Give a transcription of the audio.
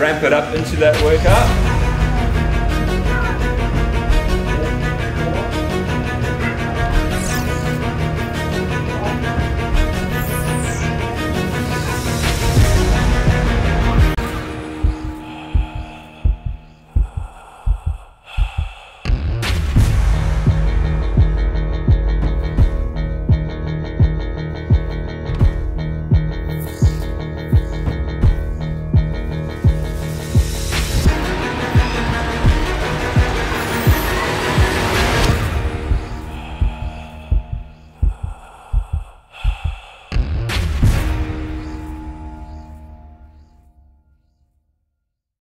ramp it up into that workout.